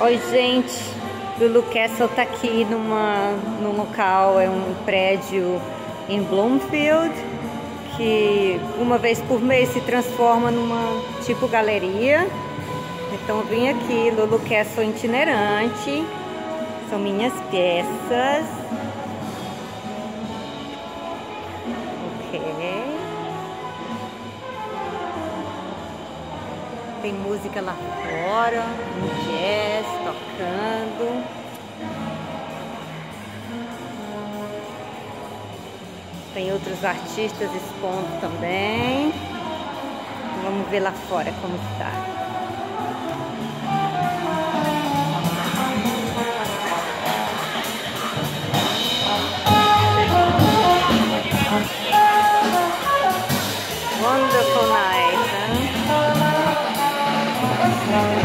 Oi, gente. Lulu Castle tá aqui numa, num local, é um prédio em Bloomfield, que uma vez por mês se transforma numa tipo galeria. Então vim aqui, Lulu Castle itinerante. São minhas peças. Ok. Tem música lá fora, Tem outros artistas expondo também. Vamos ver lá fora como está. Wonderful night. Huh?